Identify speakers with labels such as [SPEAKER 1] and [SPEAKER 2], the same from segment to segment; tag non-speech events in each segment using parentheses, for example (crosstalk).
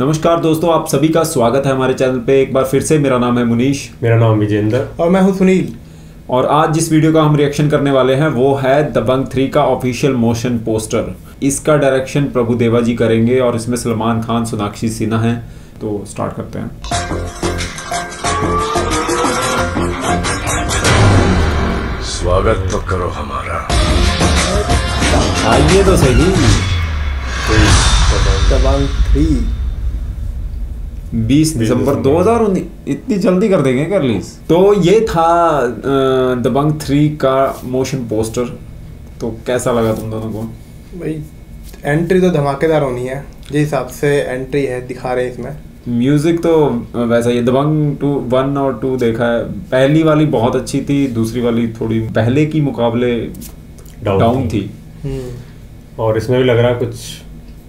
[SPEAKER 1] नमस्कार दोस्तों आप सभी का स्वागत है हमारे चैनल पे। एक बार फिर से मेरा नाम है मुनीश।
[SPEAKER 2] मेरा नाम विजेंद्र।
[SPEAKER 3] और मैं हूँ सुनील।
[SPEAKER 1] और आज जिस वीडियो का हम रिएक्शन करने वाले हैं वो है दबंग थ्री का ऑफिशियल मोशन पोस्टर इसका डायरेक्शन प्रभु देवा जी करेंगे और इसमें सलमान खान सोनाक्षी सिन्हा हैं। तो स्टार्ट करते हैं।
[SPEAKER 4] स्वागत तो करो हमारा।
[SPEAKER 1] आइए तो सही।
[SPEAKER 3] दबंग थ्री
[SPEAKER 1] 20 दिसंबर 2019 इतनी जल्दी कर देंगे क्या रिलीज़ तो ये था दबंग थ्री का मोशन पोस्टर तो कैसा लगा तुम दोनों को?
[SPEAKER 3] भाई एंट्री तो धमाकेदार होनी है। जिस हिसाब से एंट्री है दिखा रहे हैं इसमें।
[SPEAKER 1] म्यूज़िक तो वैसा ही दबंग टू वन और टू देखा है। पहली वाली बहुत अच्छी थी दूसरी वाली थोड़ी पहले की मुकाबले डाउन
[SPEAKER 2] थी।
[SPEAKER 1] थी।
[SPEAKER 3] हम्म।
[SPEAKER 2] और इसमें भी लग रहा है कुछ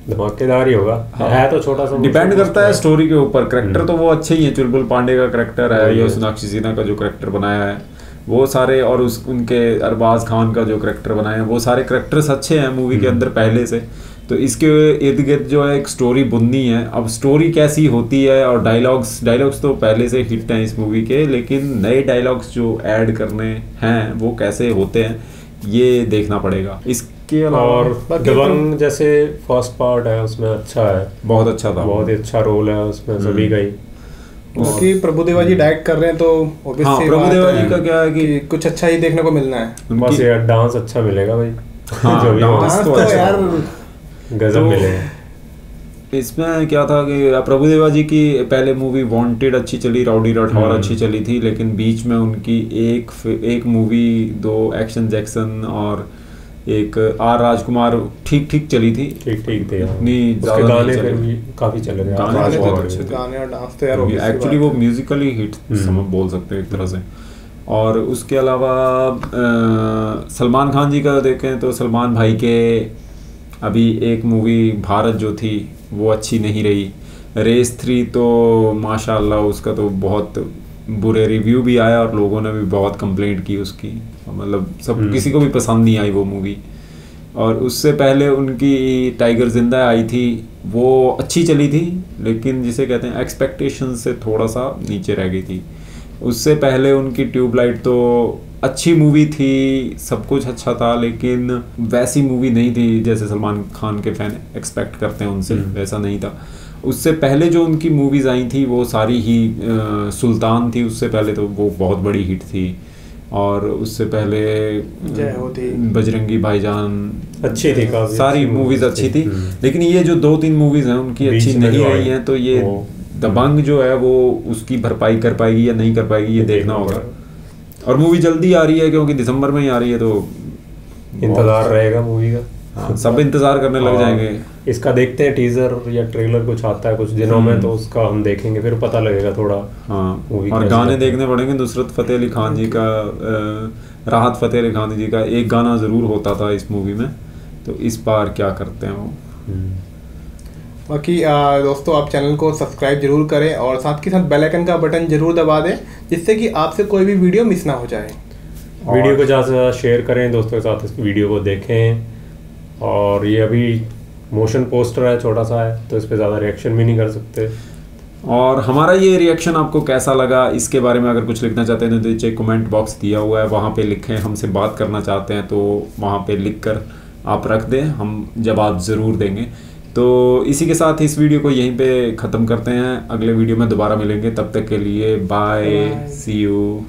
[SPEAKER 2] धमाकेदार ही होगा
[SPEAKER 1] हाँ।
[SPEAKER 2] है तो छोटा सा
[SPEAKER 1] डिपेंड करता है स्टोरी के ऊपर करेक्टर
[SPEAKER 2] हम्म।
[SPEAKER 1] तो वो अच्छे ही है चुलबुल पांडे का करेक्टर है या। सोनाक्षी सिन्हा का जो करेक्टर बनाया है वो सारे और उस उनके अरबाज खान का जो करेक्टर बनाया है वो सारे करेक्टर्स अच्छे हैं मूवी के
[SPEAKER 2] हम्म।
[SPEAKER 1] अंदर पहले से तो इसके इर्द गिर्द जो है एक स्टोरी बुननी है अब स्टोरी कैसी होती है और डायलॉग्स डायलॉग्स तो पहले से हिट हैं इस मूवी के लेकिन नए डायलॉग्स जो ऐड करने हैं वो कैसे होते हैं ये देखना पड़ेगा। इसके अलावा
[SPEAKER 2] और दबंग जैसे फ़र्स्ट पार्ट है उसमें अच्छा है।
[SPEAKER 1] बहुत अच्छा था।
[SPEAKER 2] बहुत ही अच्छा रोल है उसमें सभी का ही।
[SPEAKER 3] क्योंकि प्रभुदेवा जी डायरेक्ट कर रहे हैं तो
[SPEAKER 1] हाँ, प्रभुदेवा जी का क्या है कि-
[SPEAKER 3] कुछ अच्छा ही देखने को मिलना है।
[SPEAKER 2] बस यार डांस अच्छा मिलेगा भाई।
[SPEAKER 1] हाँ, (laughs)
[SPEAKER 2] जो भी
[SPEAKER 1] डांस
[SPEAKER 3] डांस
[SPEAKER 1] तो
[SPEAKER 3] तो
[SPEAKER 1] अच्छा
[SPEAKER 3] यार
[SPEAKER 2] गजब
[SPEAKER 1] तो-
[SPEAKER 2] मिलेगा
[SPEAKER 1] इसमें क्या था कि प्रभुदेवा जी की पहले मूवी वांटेड अच्छी चली राउडी राठौर
[SPEAKER 2] हम्म।
[SPEAKER 1] अच्छी चली थी लेकिन बीच में उनकी एक एक मूवी दो एक्शन जैक्सन और एक आर राजकुमार ठीक ठीक चली थी
[SPEAKER 2] ठीक ठीक थे यार।
[SPEAKER 1] इतनी
[SPEAKER 2] उसके गाने
[SPEAKER 1] चले।
[SPEAKER 2] फिर भी काफ़ी चल रहे हैं
[SPEAKER 1] गाने बहुत अच्छे थे।
[SPEAKER 3] गाने और डांस तो यार
[SPEAKER 1] एक्चुअली वो म्यूजिकली हिट
[SPEAKER 2] हम्म।
[SPEAKER 1] बोल सकते हैं एक तरह से और उसके अलावा सलमान खान जी का देखें तो सलमान भाई के अभी एक मूवी भारत जो थी वो अच्छी नहीं रही। रेस थ्री तो माशाल्लाह उसका तो बहुत बुरे रिव्यू भी आया और लोगों ने भी बहुत कंप्लेंट की उसकी। मतलब सब
[SPEAKER 2] हम्म।
[SPEAKER 1] किसी को भी पसंद नहीं आई वो मूवी और उससे पहले उनकी टाइगर ज़िंदा आई थी वो अच्छी चली थी लेकिन जिसे कहते हैं एक्सपेक्टेशन से थोड़ा सा नीचे रह गई थी। उससे पहले उनकी ट्यूबलाइट तो अच्छी मूवी थी सब कुछ अच्छा था लेकिन वैसी मूवी नहीं थी जैसे सलमान खान के फ़ैन एक्सपेक्ट करते हैं उनसे
[SPEAKER 2] हम्म।
[SPEAKER 1] वैसा नहीं था उससे पहले जो उनकी मूवीज़ आई थी वो सारी ही अ, सुल्तान थी उससे पहले तो वो बहुत बड़ी हिट थी और उससे पहले
[SPEAKER 3] जय हो थी।
[SPEAKER 1] बजरंगी भाईजान
[SPEAKER 2] अच्छी थी काफ़ी
[SPEAKER 1] सारी मूवीज़ अच्छी
[SPEAKER 2] थी। हम्म।
[SPEAKER 1] लेकिन ये जो दो तीन मूवीज़ हैं उनकी अच्छी नहीं रही
[SPEAKER 2] आई,
[SPEAKER 1] हैं तो ये दबंग जो है वो उसकी भरपाई कर पाएगी या नहीं कर पाएगी ये देखना होगा और मूवी जल्दी आ रही है क्योंकि दिसंबर में ही आ रही है तो
[SPEAKER 2] इंतज़ार रहेगा मूवी का।
[SPEAKER 1] हाँ, सब इंतज़ार करने लग जाएँगे।
[SPEAKER 2] इसका देखते हैं टीजर या ट्रेलर कुछ आता है कुछ दिनों में
[SPEAKER 1] हम्म।
[SPEAKER 2] तो उसका हम देखेंगे फिर पता लगेगा थोड़ा
[SPEAKER 1] हाँ
[SPEAKER 2] मूवी
[SPEAKER 1] और गाने देखने पड़ेंगे नुसरत फतेह अली खान जी का राहत फतेह अली खान जी का एक गाना ज़रूर होता था इस मूवी में तो इस बार क्या करते हैं वो?
[SPEAKER 3] बाकी आ, दोस्तों आप चैनल को सब्सक्राइब ज़रूर करें और साथ के साथ बेल आइकन का बटन ज़रूर दबा दें जिससे कि आपसे कोई भी वीडियो मिस ना हो जाए।
[SPEAKER 2] वीडियो को ज़्यादा से ज़्यादा शेयर करें दोस्तों के साथ इस वीडियो को देखें। और ये अभी मोशन पोस्टर है छोटा सा है तो इस पर ज़्यादा रिएक्शन भी नहीं कर सकते।
[SPEAKER 1] और हमारा ये रिएक्शन आपको कैसा लगा? इसके बारे में अगर कुछ लिखना चाहते हैं तो नीचे कमेंट बॉक्स दिया हुआ है वहाँ पे लिखें हमसे बात करना चाहते हैं तो वहाँ पे लिख कर आप रख दें हम जवाब ज़रूर देंगे। तो इसी के साथ इस वीडियो को यहीं पे ख़त्म करते हैं। अगले वीडियो में दोबारा मिलेंगे। तब तक के लिए बाय सी यू